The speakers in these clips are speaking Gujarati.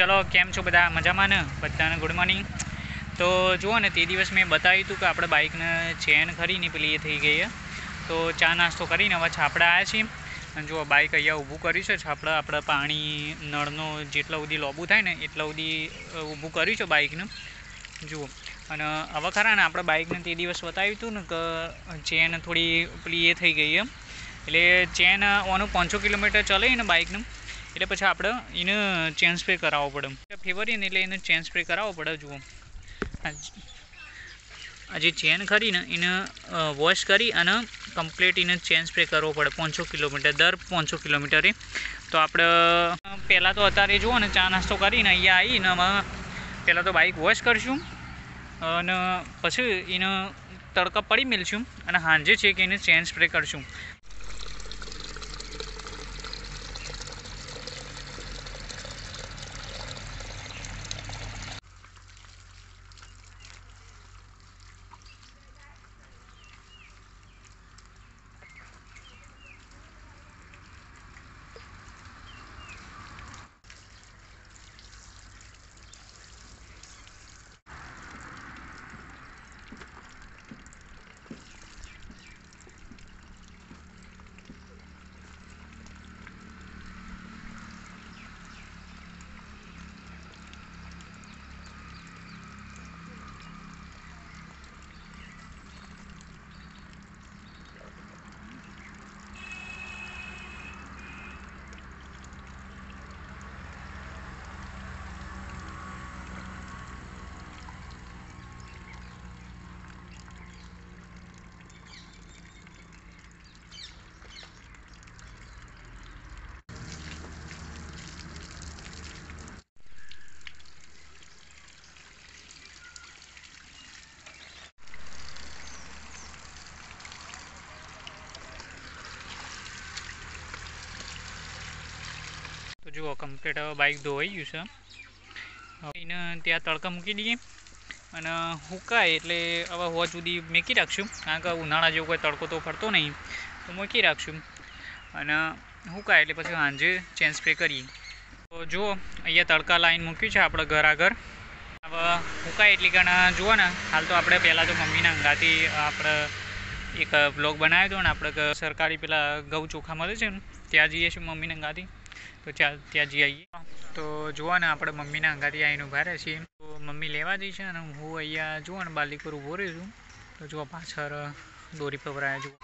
ચલો, કેમ છો બધા? મજામાં ને? બધાને ગુડ મોર્નિંગ તો જુઓ ને, તે દિવસ મેં બતાવ્યું હતું કે આપણે બાઇકને ચેન ખરીને પેલી થઈ ગઈ તો ચા નાસ્તો કરીને હવે છાપડા આવ્યા છીએ. અને જુઓ, બાઇક અહીંયા ઊભું કર્યું છે. છાપડા આપણે પાણી નળનો જેટલા સુધી લોબું થાય ને, એટલા સુધી ઊભું કર્યું છે બાઇકનું. જુઓ, અને હવે ખરા ને, આપણે બાઇકને તે દિવસ બતાવ્યું હતું ને કે ચેન થોડી પેલી થઈ ગઈ એટલે ચેન ઓનું પાંચસો કિલોમીટર ચલાવીને બાઇકનું એટલે પછી આપણે એને ચેન સ્પ્રે કરાવવો પડે. ફેવરીને એટલે એને ચેન સ્પ્રે કરાવવો પડે, જુઓ. આ જે ચેન ખરી ને, એને વોશ કરી અને કમ્પ્લીટ એને ચેન સ્પ્રે કરવો પડે, પાંચસો કિલોમીટર, દર પાંચસો કિલોમીટરે તો આપણે પહેલાં તો અત્યારે જુઓ ને, ચા નાસ્તો કરીને અહીંયા આવીને અમે પહેલાં તો બાઇક વોશ કરીશું. અને પછી એને તડકા પડી મેલશું અને સાંજે છે કે એને ચેન સ્પ્રે કરશું. જુઓ કમ્પ્લીટ હવે બાઇક ધોવાઈ ગયું છે. એને ત્યાં તડકા મૂકી દઈએ અને હુકાય એટલે હવે હોવા સુધી મૂકી રાખશું. કારણ કે ઉનાળા જેવો કોઈ તડકો તો ફરતો નહીં. તો મૂકી રાખશું. અને હુકાય એટલે પછી સાંજે ચેન સ્પ્રે કરીએ. તો જુઓ, અહીંયા તડકા લાઈન મૂક્યું છે આપણે ઘર આગળ. હવે હુકાય એટલી ગણા જુઓ ને, હાલ તો આપણે પહેલાં તો મમ્મીના અંગાથી આપણે એક બ્લોગ બનાવ્યો હતો ને, આપણે સરકારી પેલા ગૌ ચોખા મળે છે ને, ત્યાં જઈએ છીએ મમ્મીને અંગાથી. તો ચાલ, ત્યાં જઈ આવીએ. તો જુઓ ને, આપણે મમ્મીના અંગાથી આવીને ઊભા છીએ. તો મમ્મી લેવા જઈ છે અને હું અહીંયા, જુઓ ને બાલી પર ઊભો છું. તો જુઓ પાછળ દોરી પવરાયા જુઓ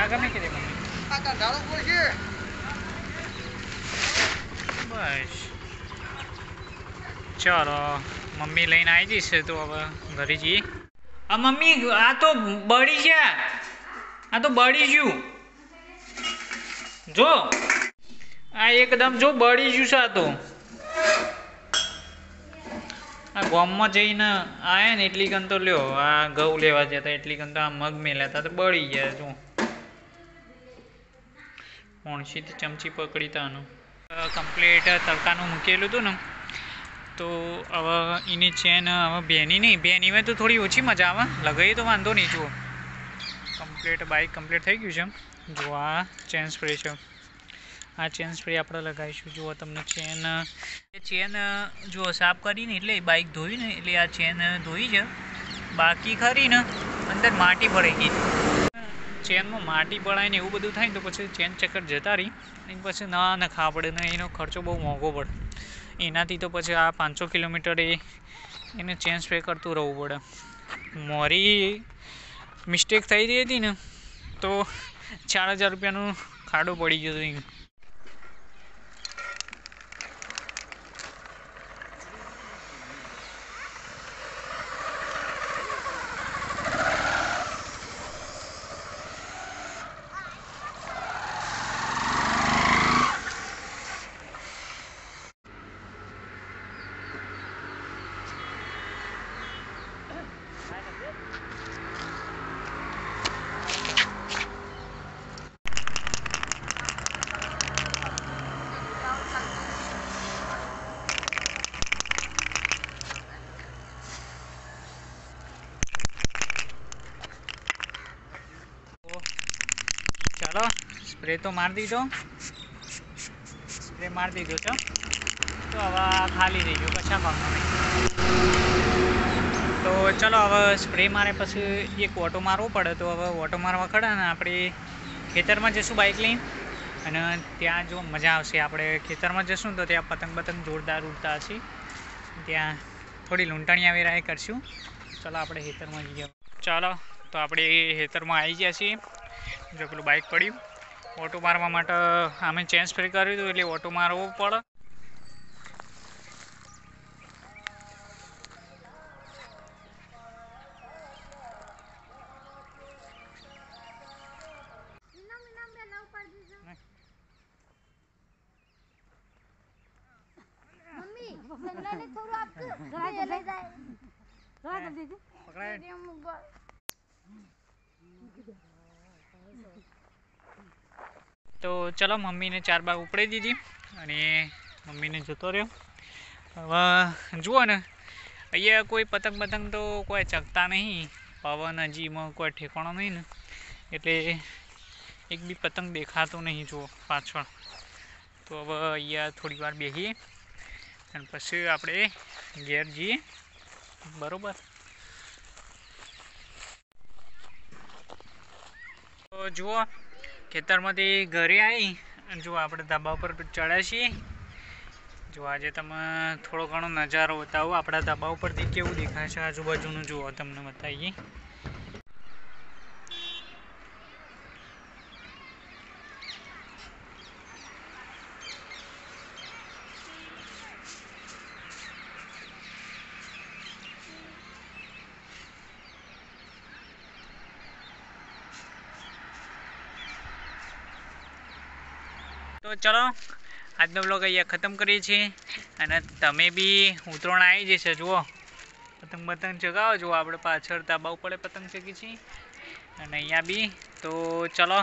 આગળ નહીં કીધી મમ્મી બસ ચાલો મમ્મી લઈને આવી જઈશ તો હવે ઘરે જઈએ આ મમ્મી, આ તો બળી છે. આ તો બળી ગયું જો. આ એકદમ જો બળી ગયું છે આ તો. આ ગામમાં જઈને આયા ને એટલી કન તો લ્યો, આ ઘઉં લેવા જતા એટલી કન તો આ મગ મેલાતા તો બળી ગયા, જો. ઓણસીથી ચમચી પકડી તાનું કમ્પ્લીટ તડકાનું મૂકેલું હતું ને. તો હવે એની ચેન, હવે બેની નહીં, બેનીમાં તો થોડી ઓછી મજા આવે. લગાવીએ તો વાંધો નહીં, જુઓ. કમ્પ્લીટ બાઇક કમ્પ્લીટ થઈ ગયું છે જુઓ, આ ચેન સ્પ્રે છે. આ ચેન સ્પ્રે આપણે લગાવીશું. જુઓ, તમને ચેન, એ ચેન, જુઓ, સાફ કરીને એટલે બાઇક ધોઈને એટલે આ ચેન ધોઈ છે. બાકી ખરી ને અંદર માટી ભરાઈ ગઈ. ચેનમાં માટી પડાય ને એવું બધું થાય ને તો પછી ચેન ચક્કર જતા રહી. પછી ના નખા પડે ને એનો ખર્ચો બહુ મોંઘો પડે. એનાથી તો પછી આ પાંચસો કિલોમીટર એ એને ચેન્જ પે કરતું રહેવું પડે. મારી મિસ્ટેક થઈ રહી હતી ને, તો ચાર હજાર રૂપિયાનું ખાડો પડી ગયો હતો ચલો સ્પ્રે તો મારી દીધો. સ્પ્રે મારી દીધો છો તો હવે ખાલી રહી ગયો પછી નહીં. તો ચલો હવે સ્પ્રે મારે પછી એક ઓટો મારવો પડે તો હવે ઓટો મારવા ખડે ને આપણે ખેતરમાં જઈશું બાઇક લઈને. અને ત્યાં જો મજા આવશે. આપણે ખેતરમાં જઈશું તો ત્યાં પતંગ પતંગ જોરદાર ઉડતા હશે. ત્યાં થોડી લૂંટણી આવી રહે કરશું. ચલો આપણે ખેતરમાં જઈએ. ચાલો, તો આપણે ખેતરમાં આવી ગયા છીએ. જો પેલું બાઇક પડ્યું. ઓટો મારવા માટે અમે ચેન્જ ફ્રી કર્યું હતું એટલે ઓટો મારવું પડે પકડાય. તો ચલો મમ્મીને ચાર બાગ ઉપડી દીધી અને મમ્મીને જતો રહ્યો. હવે જુઓ ને, અહીંયા કોઈ પતંગ પતંગ તો કોઈ ચગતા નહીં, પવન હજીમાં કોઈ ઠેકાણો નહીં ને. એટલે એક બી પતંગ દેખાતો નહીં, જુઓ પાછળ. તો હવે અહીંયા થોડી વાર બેસીએ અને પછી આપણે ઘેર જઈએ. બરોબર? તો જુઓ ખેતરમાંથી ઘરે આવી જો આપણે ધાબા ઉપર ચડ્યા છીએ. જો આજે તમે થોડો ઘણો નજારો બતાવો. આપણા ધાબા ઉપરથી કેવું દેખાય છે આજુબાજુનું? જુઓ, તમને બતાવીએ. તો ચલો, આજનો બ્લોગ અહીંયા ખતમ કરીએ છીએ. અને તમે બી ઉતરાણ આવી જશે, જુઓ. પતંગ પતંગ ચગાવો, જુઓ, આપણે પાછળ તાબા ઉપર પતંગ ચગી છીએ. અને અહીંયા બી, તો ચલો,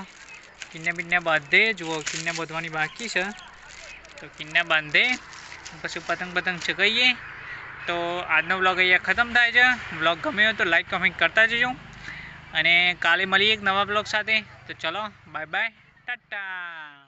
કિન્ને બિન્ને બાંધે, જુઓ, કિન્ને બાંધવાની બાકી છે. તો કિન્ને બાંધે, પછી પતંગ પતંગ ચગાવીએ તો આજનો બ્લોગ અહીંયા ખતમ થાય છે. બ્લોગ ગમ્યો તો લાઈક કમેન્ટ કરતા જજો. અને કાલે મળીએ એક નવા બ્લોગ સાથે. તો ચલો બાય બાય ટાટા.